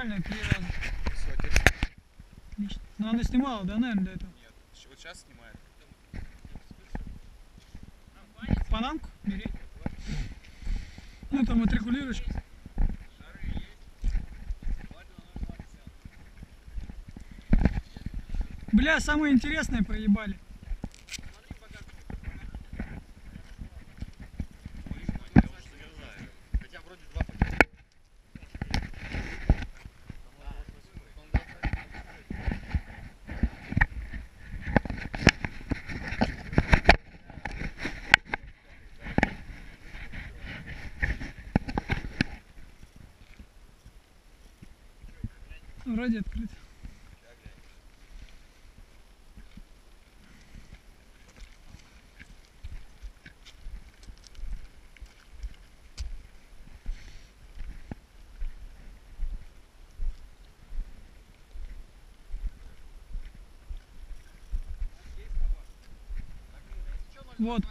Все, теперь Отлично. Но она снимала, да, наверное, до этого? нет. Вот сейчас снимает. Панамку бери. Ну, там матрикулируешь. Бля, самое интересное проебали. Вот.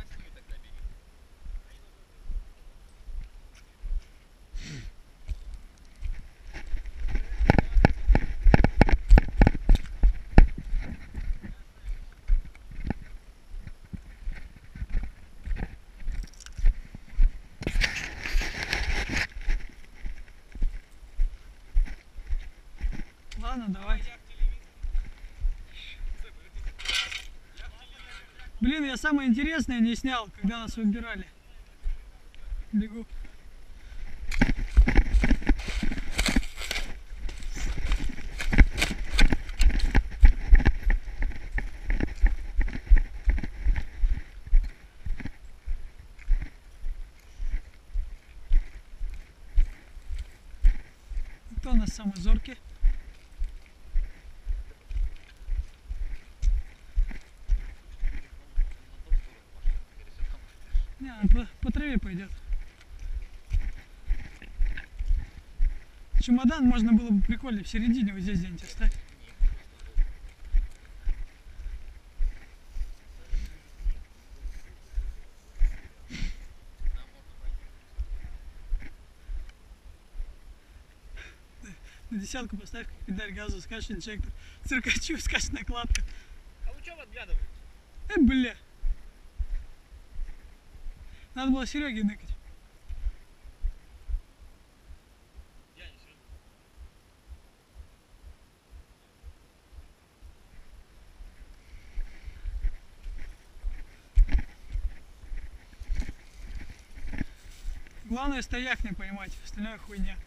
Ладно, давай. Блин, я самое интересное не снял, когда нас выбирали. Бегу. Кто у нас самый зоркий? Не, он по, траве пойдет. Чемодан можно было бы прикольно в середине вот здесь где-нибудь оставить. На десятку поставь, как педаль газа, скачет инжектор. Циркачу, скачет накладка. А вы что подглядываете? Э, бля. Надо было Сереге ныкать. Главное стояк не поймать, остальное хуйня.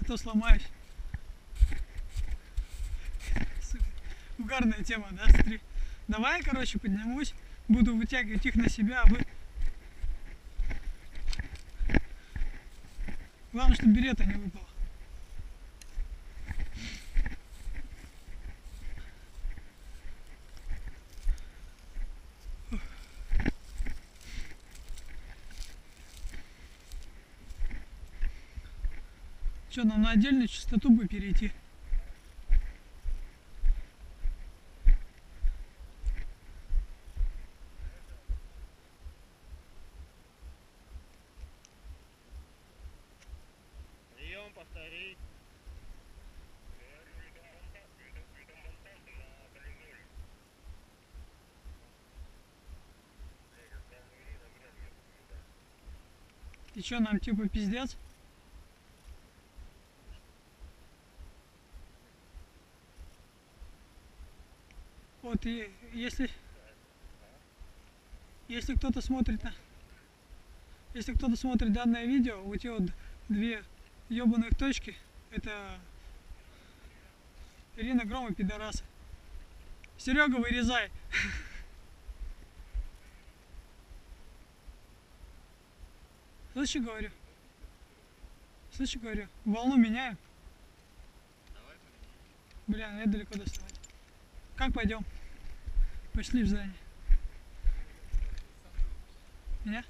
А то сломаюсь. Сука, Угарная тема, да, смотри. Давай, короче, поднимусь, буду вытягивать их на себя, а вы... Главное, чтобы берета не выпало. Что, нам на отдельную частоту бы перейти? Ты что, нам типа пиздец? Вот и если если кто-то смотрит на если кто-то смотрит данное видео, вот эти вот две ебаных точки, это Ирина Гром и пидорасы. Серега, вырезай. Слышишь, говорю? Слышишь, говорю? Волну меняем. Бля, нет далеко доставать. Как пойдем? Пошли в здание. Меня?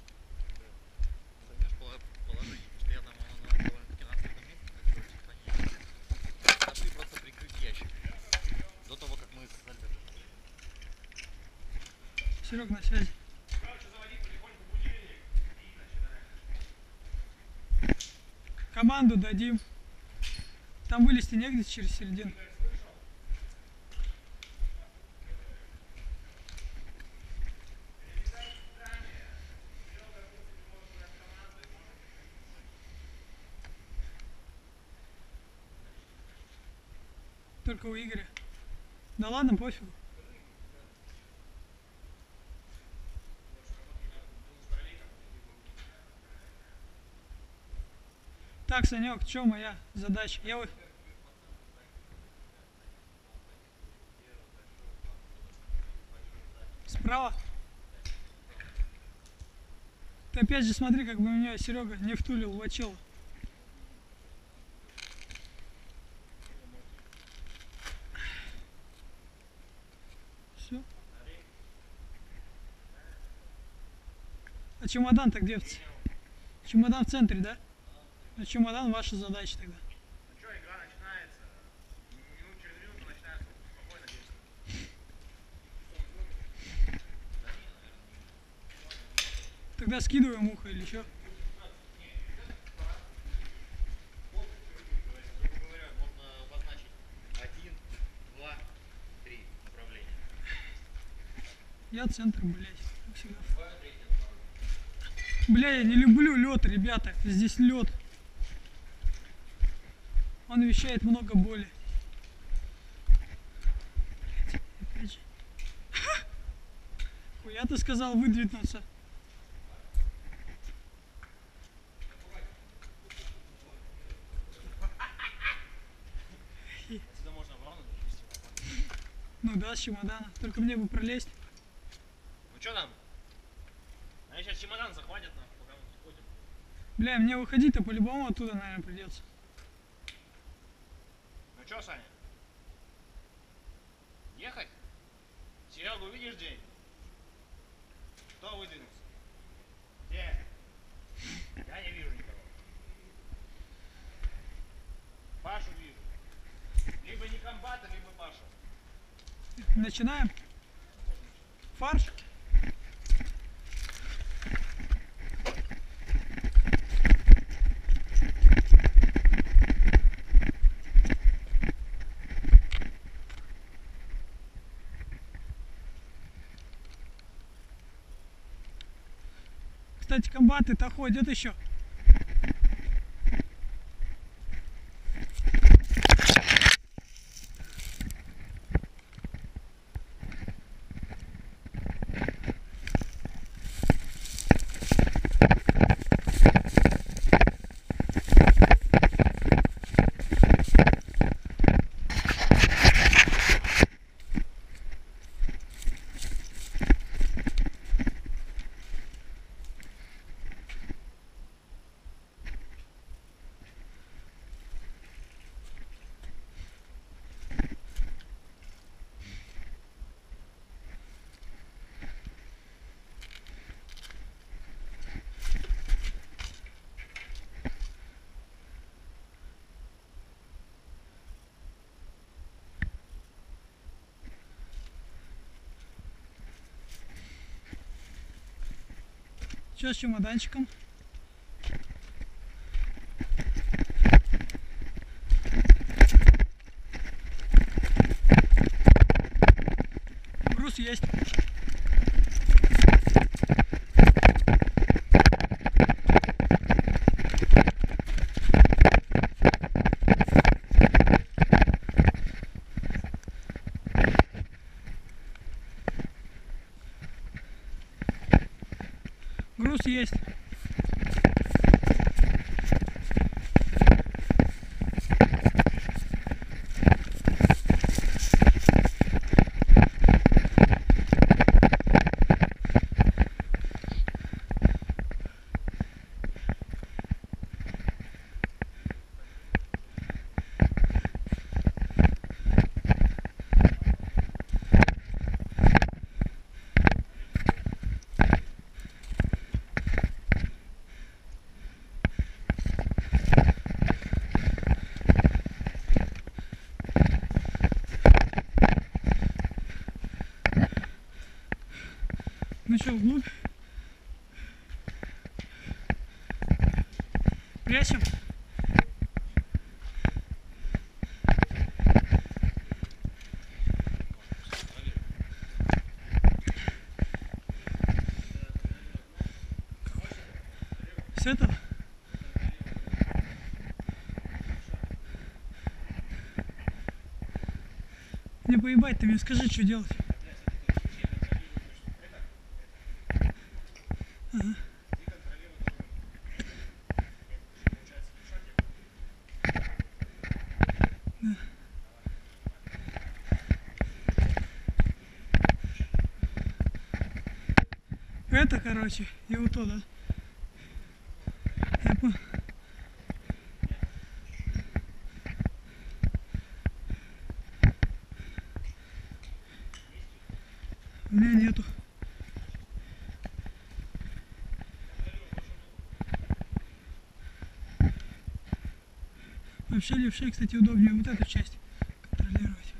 Я оно на довольно-таки на открытом месте, так короче, хранить. А ты просто прикрыть ящик. До того, как мы с Альбертом. Серег на связи. Команду дадим. Там вылезти негде через середину. Только у Игоря. Да ладно, пофигу. Так, Санек, что моя задача? Я вы... Справа? Ты опять же смотри, как бы меня Серега не втулил в очело. Все. А чемодан-то где? Чемодан в центре, да? А чемодан ваша задача тогда. Ну что, игра начинается. Минут через минуту начинается. Спокойно. Тогда скидываем ухо или что? Я центр, блядь, всегда. Бля, я не люблю лед, ребята. Здесь лед. Он вещает много боли. Ты сказал выдвинуться. Ну да, с чемодана. Только мне бы пролезть. Ну что там? Они сейчас чемодан захватят, нахуй, пока мы ходим. Бля, мне выходить-то по-любому оттуда, наверное, придется. Что, Саня? Ехать? Серегу видишь где? Кто выдвинулся? Где? Я не вижу никого. Пашу вижу. Либо не комбата, либо Пашу. Начинаем. Кстати, комбаты-то ходят еще. Что с чемоданчиком? Груз есть. челму. Прячем. Все это? Не поебать ты мне, скажи, что делать. Это, короче, и вот то, да? Я по- У меня нету. Вообще левшей, кстати, удобнее вот эту часть контролировать.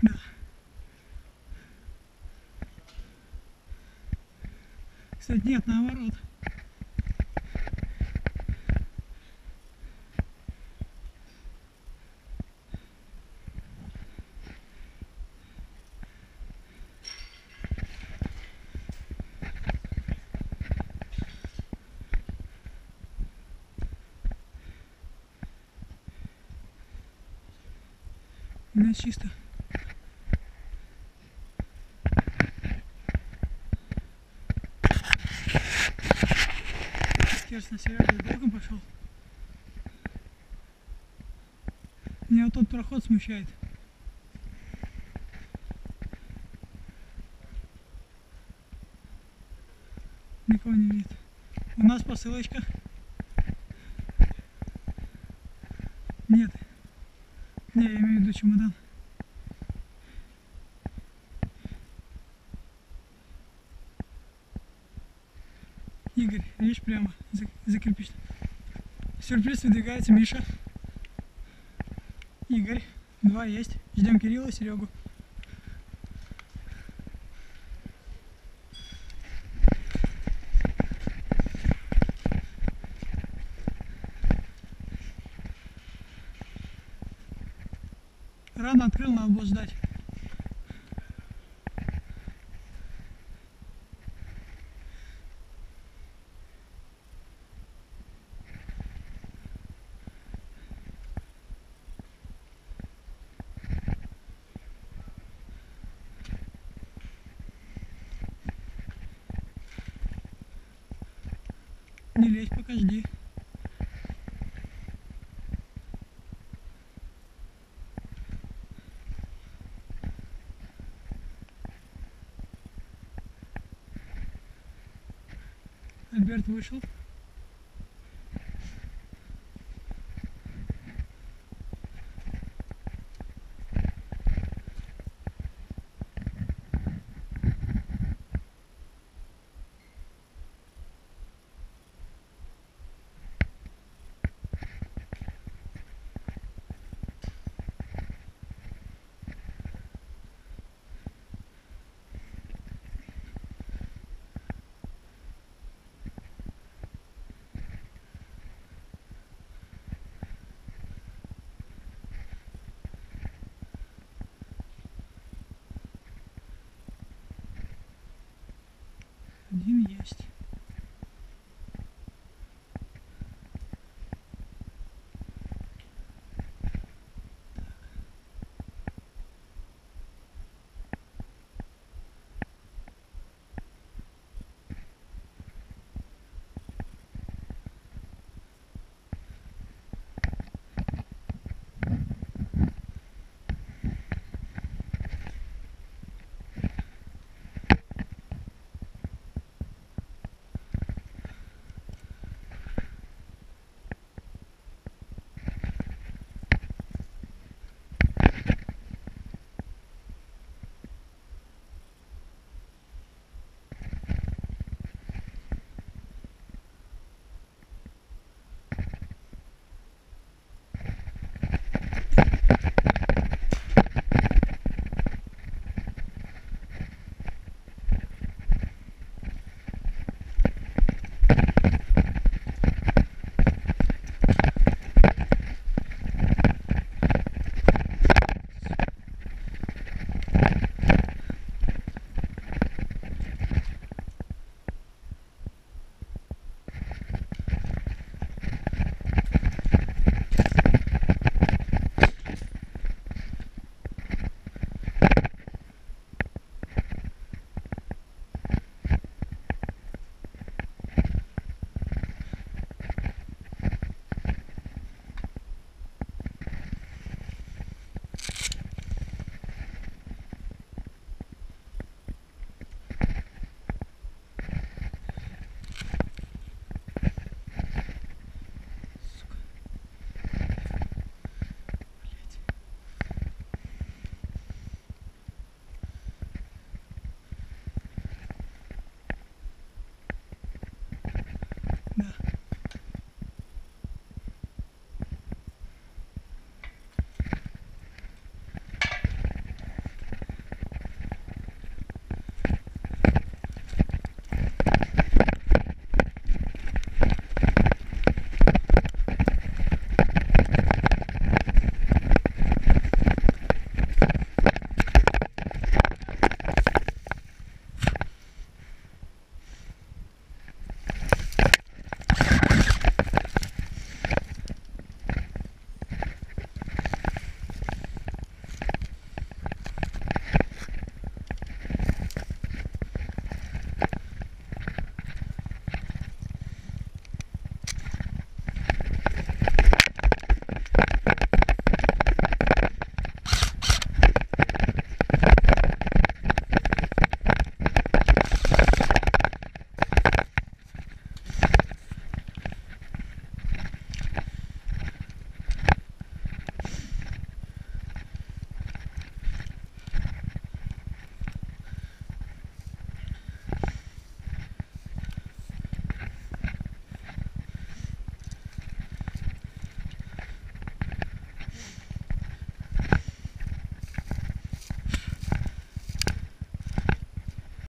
Да. Кстати, нет, наоборот. Меня чисто. Керс на Серега боком пошел. Меня вот тот проход смущает. Никого не видит. У нас посылочка. Нет. Не, я имею в виду чемодан. Игорь, видишь, прямо за, за кирпич. Сюрприз выдвигается Миша. Игорь. Два есть. Ждем Кирилла, Серегу. Рано открыл, надо было ждать. Не лезь, пока жди. Альберт вышел. Один есть.